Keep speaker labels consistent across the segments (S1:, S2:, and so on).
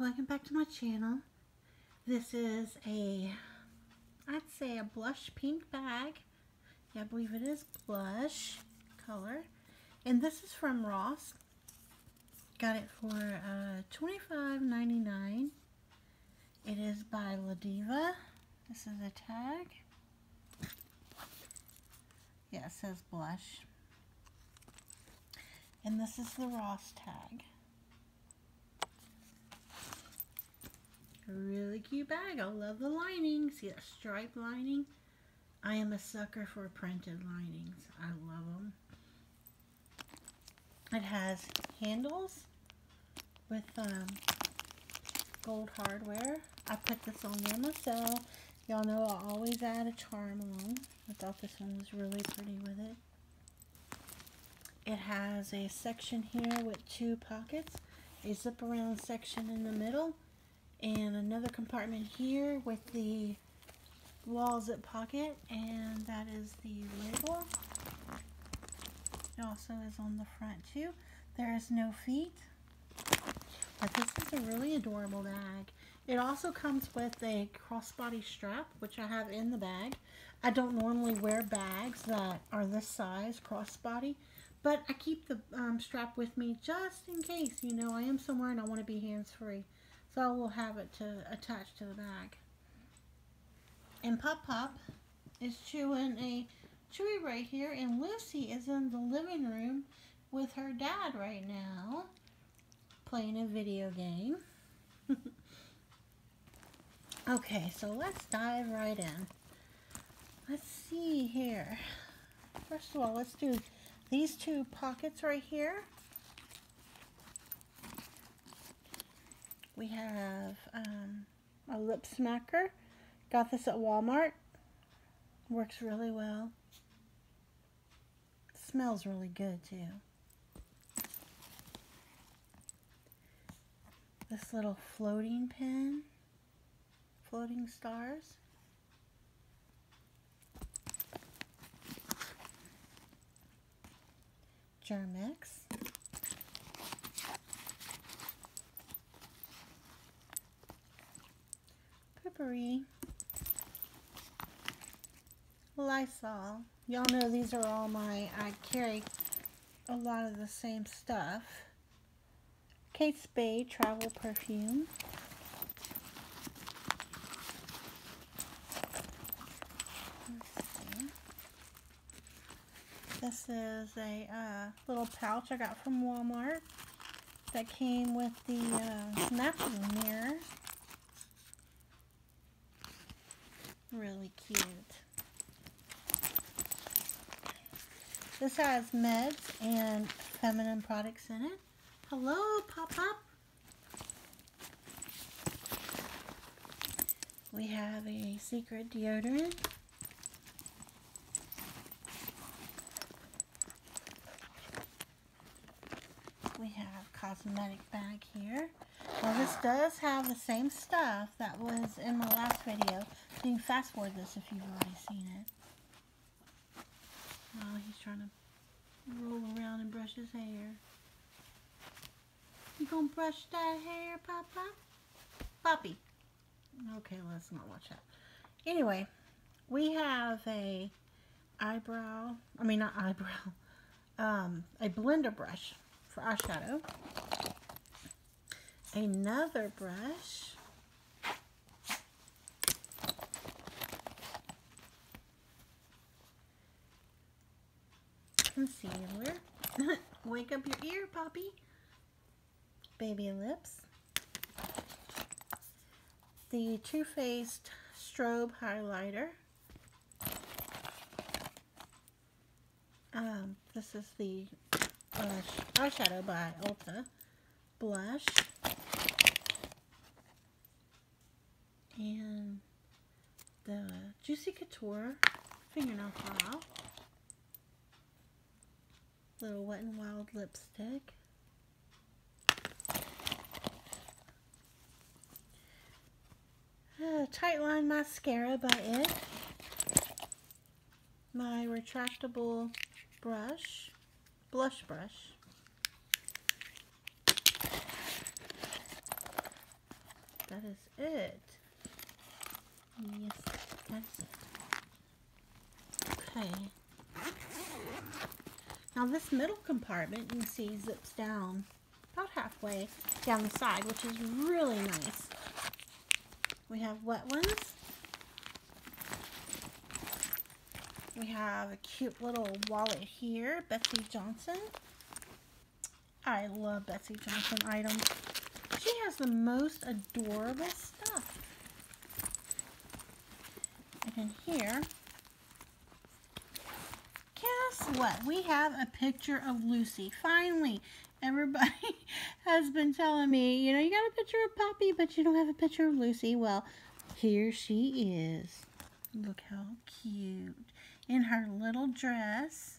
S1: welcome back to my channel. This is a, I'd say a blush pink bag. Yeah, I believe it is blush color. And this is from Ross. Got it for uh, $25.99. It is by La Diva. This is a tag. Yeah, it says blush. And this is the Ross tag. Really cute bag. I love the lining. See that striped lining? I am a sucker for printed linings. I love them. It has handles with um, gold hardware. I put this on there myself. Y'all know I always add a charm on. I thought this one was really pretty with it. It has a section here with two pockets, a zip around section in the middle, and another compartment here with the wall zip pocket and that is the label. It also is on the front too. There is no feet. But this is a really adorable bag. It also comes with a crossbody strap which I have in the bag. I don't normally wear bags that are this size crossbody but I keep the um, strap with me just in case you know I am somewhere and I want to be hands-free so we'll have it to attach to the bag. And Pop Pop is chewing a chewy right here, and Lucy is in the living room with her dad right now, playing a video game. okay, so let's dive right in. Let's see here. First of all, let's do these two pockets right here. We have um, a lip smacker. Got this at Walmart. Works really well. Smells really good too. This little floating pen. Floating stars. Germ-X. Poo-Pourri. Lysol. Y'all know these are all my, I carry a lot of the same stuff. Kate Spade Travel Perfume. This is a uh, little pouch I got from Walmart that came with the uh, napkin mirror. Really cute. This has meds and feminine products in it. Hello, Pop Pop. We have a secret deodorant. We have cosmetic bag here. Now this does have the same stuff that was in my last video, you can fast forward this if you've already seen it. Oh, he's trying to roll around and brush his hair. You gonna brush that hair, Papa? Poppy. Okay, let's not watch that. Anyway, we have a eyebrow, I mean not eyebrow, um, a blender brush for eyeshadow. Another brush concealer. Wake up your ear, Poppy. Baby lips. The Too Faced Strobe Highlighter. Um, this is the eyeshadow by Ulta. Blush. And the Juicy Couture fingernail file little Wet n Wild lipstick. Uh, Tightline mascara by it. My retractable brush, blush brush. that is it. Yes. Okay. Now this middle compartment, you can see, zips down about halfway down the side, which is really nice. We have wet ones. We have a cute little wallet here, Betsey Johnson. I love Betsey Johnson items. She has the most adorable stuff. And in here, guess what? We have a picture of Lucy. Finally, everybody has been telling me, you know, you got a picture of Poppy, but you don't have a picture of Lucy. Well, here she is. Look how cute. In her little dress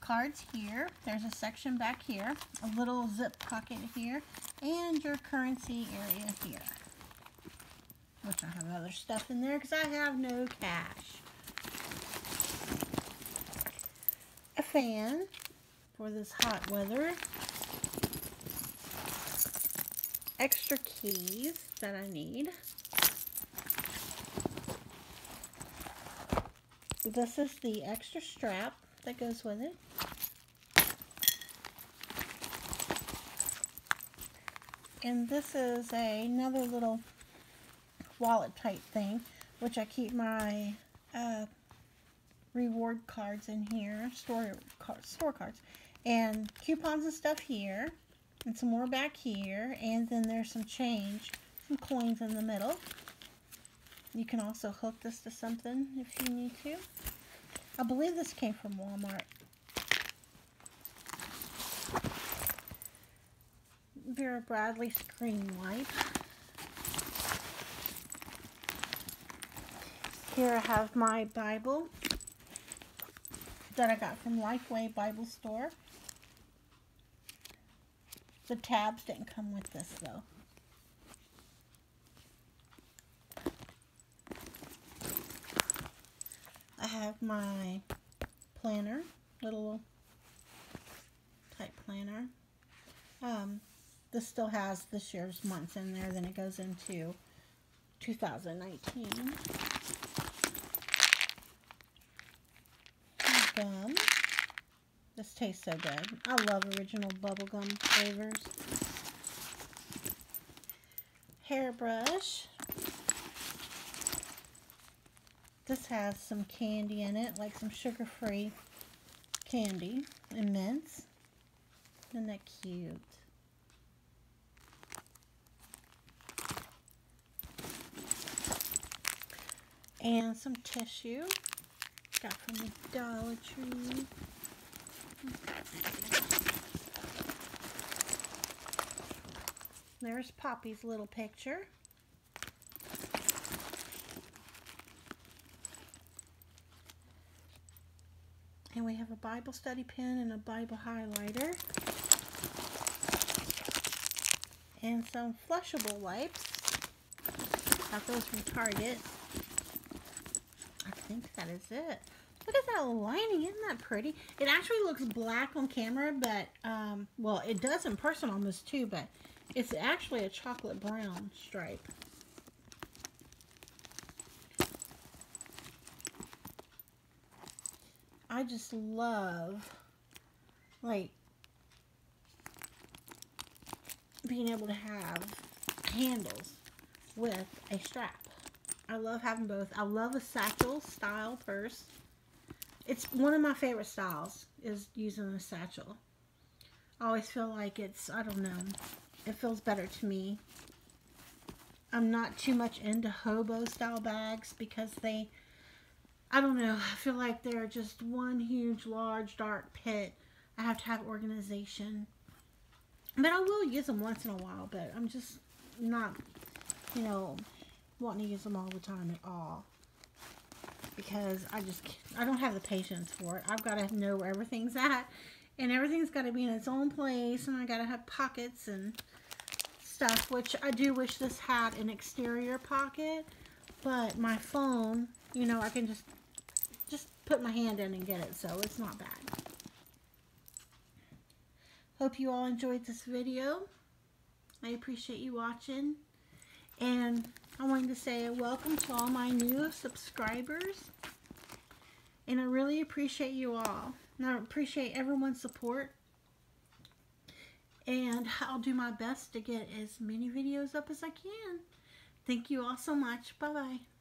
S1: cards here. There's a section back here, a little zip pocket here, and your currency area here. Which I have other stuff in there because I have no cash. A fan for this hot weather. Extra keys that I need. This is the extra strap that goes with it. And this is a, another little wallet type thing, which I keep my uh, reward cards in here, store, card, store cards, and coupons and stuff here, and some more back here, and then there's some change, some coins in the middle. You can also hook this to something if you need to. I believe this came from Walmart. Vera Bradley screen wipe. Here I have my Bible that I got from Lifeway Bible Store. The tabs didn't come with this though. I have my planner, little type planner. Um, this still has this year's months in there, then it goes into 2019. Gum. This tastes so good. I love original bubblegum flavors. Hairbrush. This has some candy in it, like some sugar-free candy and mints. Isn't that cute? And some tissue. Got from the Dollar Tree. There's Poppy's little picture. And we have a Bible study pen and a Bible highlighter. And some flushable wipes. Got those from Target. Think that is it. Look at that lining. Isn't that pretty? It actually looks black on camera, but, um, well, it does in person almost too, but it's actually a chocolate brown stripe. I just love, like, being able to have handles with a strap. I love having both. I love a satchel style purse. It's one of my favorite styles is using a satchel. I always feel like it's, I don't know, it feels better to me. I'm not too much into hobo style bags because they I don't know. I feel like they're just one huge, large, dark pit. I have to have organization. But I will use them once in a while, but I'm just not, you know, wanting to use them all the time at all. Because I just, I don't have the patience for it. I've got to know where everything's at. And everything's got to be in its own place. And I got to have pockets and stuff. Which I do wish this had an exterior pocket. But my phone, you know, I can just just put my hand in and get it, so it's not bad. Hope you all enjoyed this video. I appreciate you watching. And I wanted to say welcome to all my new subscribers. And I really appreciate you all. And I appreciate everyone's support. And I'll do my best to get as many videos up as I can. Thank you all so much. Bye-bye.